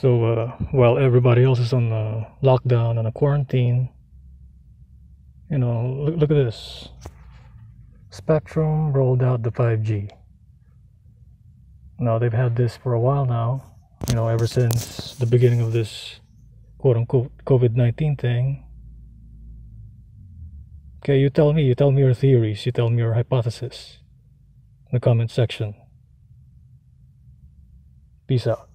So uh, while everybody else is on a lockdown and a quarantine, you know, look, look at this. Spectrum rolled out the 5G. Now they've had this for a while now, you know, ever since the beginning of this quote unquote COVID 19 thing. Okay, you tell me, you tell me your theories, you tell me your hypothesis in the comment section. Peace out.